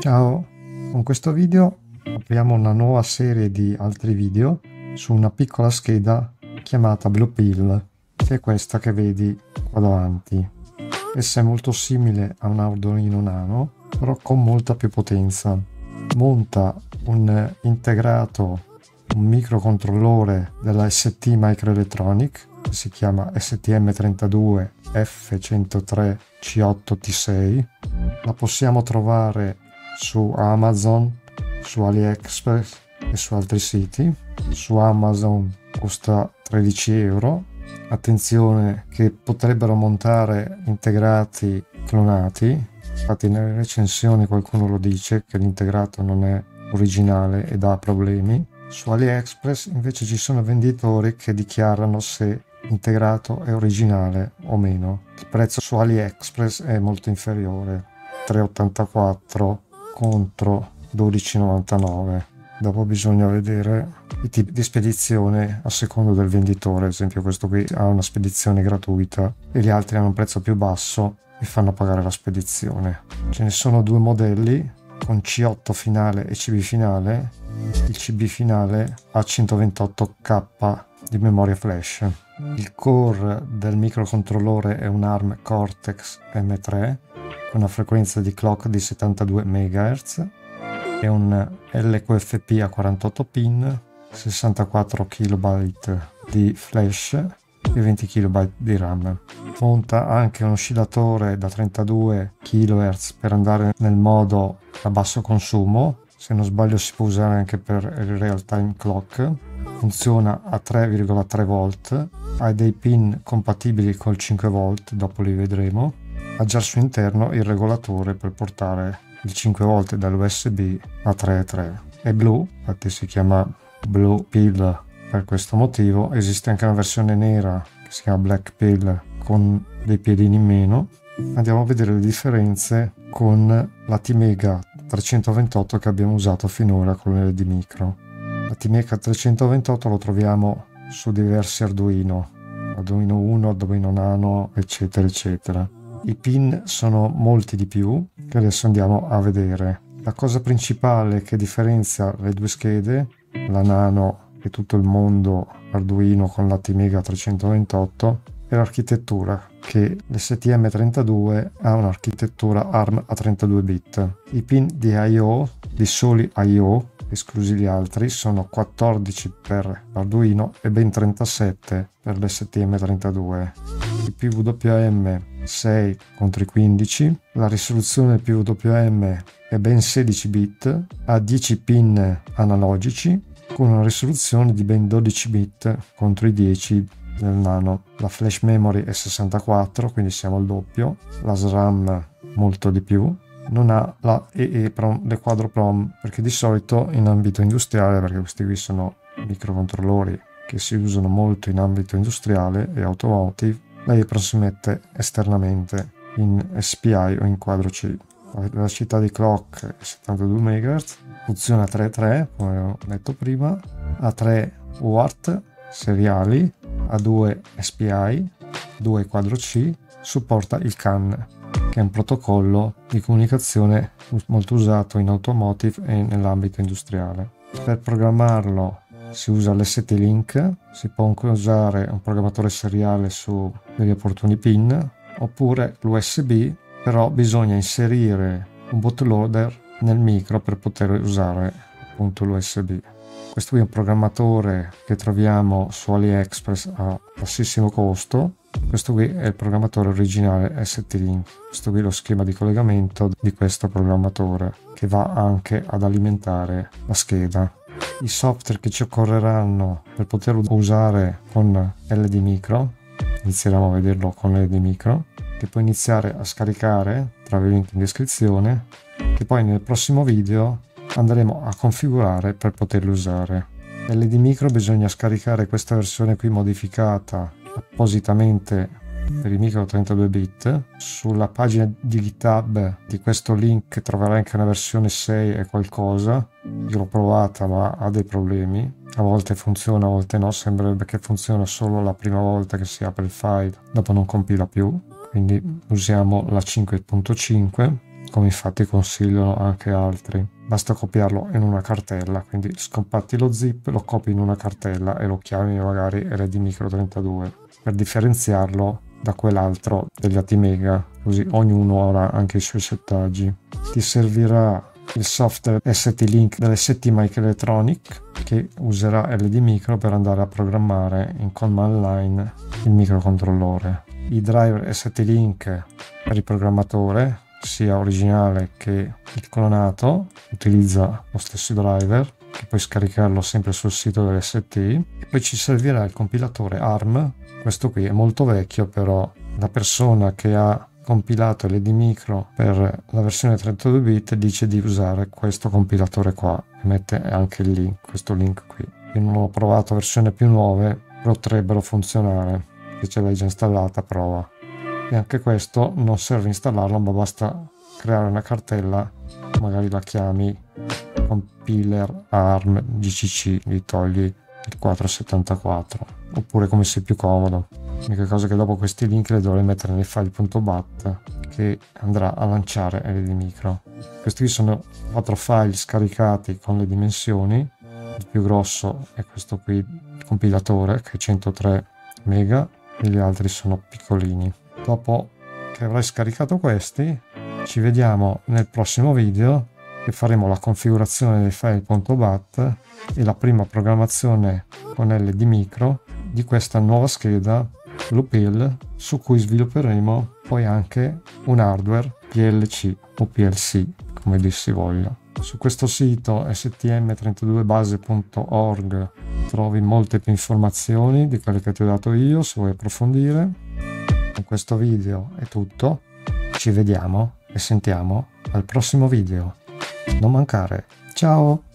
Ciao, con questo video apriamo una nuova serie di altri video su una piccola scheda chiamata Blue Pill, che è questa che vedi qua davanti. Essa è molto simile a un Arduino Nano, però con molta più potenza. Monta un integrato, un microcontrollore della ST Microelectronic, si chiama STM32F103C8T6 la possiamo trovare su Amazon, su AliExpress e su altri siti. Su Amazon costa 13 euro. Attenzione che potrebbero montare integrati clonati. Infatti nelle recensioni qualcuno lo dice che l'integrato non è originale e dà problemi. Su AliExpress invece ci sono venditori che dichiarano se integrato è originale o meno. Il prezzo su AliExpress è molto inferiore. 3,84 contro 12,99 dopo bisogna vedere i tipi di spedizione a secondo del venditore ad esempio questo qui ha una spedizione gratuita e gli altri hanno un prezzo più basso e fanno pagare la spedizione ce ne sono due modelli con C8 finale e CB finale il CB finale ha 128k di memoria flash il core del microcontrollore è un ARM Cortex M3 con una frequenza di clock di 72 MHz e un LQFP a 48 pin, 64 KB di flash e 20 KB di RAM. Monta anche un oscillatore da 32 kHz per andare nel modo a basso consumo, se non sbaglio si può usare anche per il real time clock. Funziona a 3,3 V, ha dei pin compatibili col 5 V, dopo li vedremo ha già al suo interno il regolatore per portare il 5 volt dall'USB a 3.3. È blu, infatti si chiama Blue Pill per questo motivo. Esiste anche una versione nera che si chiama Black Pill con dei piedini in meno. Andiamo a vedere le differenze con la T-Mega 328 che abbiamo usato finora con l'LD Micro. La T-Mega 328 lo troviamo su diversi Arduino, Arduino 1, Arduino Nano, eccetera, eccetera. I pin sono molti di più, che adesso andiamo a vedere. La cosa principale che differenzia le due schede, la Nano e tutto il mondo Arduino con la T-Mega 328, è l'architettura, che l'STM32 ha un'architettura ARM a 32 bit. I pin di I.O., di soli I.O., esclusi gli altri, sono 14 per l'Arduino e ben 37 per l'STM32. Il PWM 6 contro i 15, la risoluzione del PWM è ben 16 bit, ha 10 pin analogici con una risoluzione di ben 12 bit contro i 10 del nano. La flash memory è 64, quindi siamo al doppio, la SRAM molto di più, non ha la EEPROM, le quadroprom, perché di solito in ambito industriale, perché questi qui sono microcontrollori che si usano molto in ambito industriale e automotive, la EEPROM si mette esternamente in SPI o in quadro C. La velocità di clock è 72 MHz, funziona a 3.3 come ho detto prima, ha 3 UART seriali, ha 2 SPI, 2 quadro C, supporta il CAN che è un protocollo di comunicazione molto usato in automotive e nell'ambito industriale. Per programmarlo si usa l'ST-Link, si può anche usare un programmatore seriale su degli opportuni pin, oppure l'USB, però bisogna inserire un bootloader nel micro per poter usare appunto l'USB. Questo qui è un programmatore che troviamo su AliExpress a bassissimo costo questo qui è il programmatore originale ST-Link. Questo qui è lo schema di collegamento di questo programmatore che va anche ad alimentare la scheda. I software che ci occorreranno per poterlo usare con LD Micro, inizieremo a vederlo con LD Micro, che puoi iniziare a scaricare, trovi il link in descrizione, che poi nel prossimo video andremo a configurare per poterlo usare. LD Micro bisogna scaricare questa versione qui modificata appositamente per i micro 32 bit. Sulla pagina di GitHub di questo link troverai anche una versione 6 e qualcosa. Io l'ho provata ma ha dei problemi. A volte funziona, a volte no. Sembrerebbe che funziona solo la prima volta che si apre il file, dopo non compila più. Quindi usiamo la 5.5. come infatti consigliano anche altri. Basta copiarlo in una cartella, quindi scompatti lo zip, lo copi in una cartella e lo chiami magari RD Micro 32 per differenziarlo da quell'altro degli ATmega, così ognuno avrà anche i suoi settaggi. Ti servirà il software ST-Link dell'ST Microelectronic che userà LD Micro per andare a programmare in command line il microcontrollore. I driver ST-Link per il programmatore, sia originale che il clonato, utilizza lo stesso driver che puoi scaricarlo sempre sul sito dell'ST e poi ci servirà il compilatore ARM questo qui è molto vecchio però la persona che ha compilato l'ED Micro per la versione 32 bit dice di usare questo compilatore qua mette anche il link, questo link qui. Io non ho provato versioni più nuove, potrebbero funzionare. Se ce l'hai già installata, prova. E anche questo non serve installarlo, ma basta creare una cartella, magari la chiami compiler arm gcc, gli togli il 474, oppure come sei più comodo. L'unica cosa che dopo questi link li dovrei mettere nel file.bat che andrà a lanciare LD Micro. Questi qui sono quattro file scaricati con le dimensioni. Il più grosso è questo qui, il compilatore, che è 103 mega, e gli altri sono piccolini. Dopo che avrai scaricato questi, ci vediamo nel prossimo video che faremo la configurazione dei file.bat e la prima programmazione con LD Micro di questa nuova scheda Lupil su cui svilupperemo poi anche un hardware PLC o PLC come dir si voglia. Su questo sito stm32base.org trovi molte più informazioni di quelle che ti ho dato io se vuoi approfondire. Con questo video è tutto, ci vediamo e sentiamo al prossimo video. Non mancare. Ciao!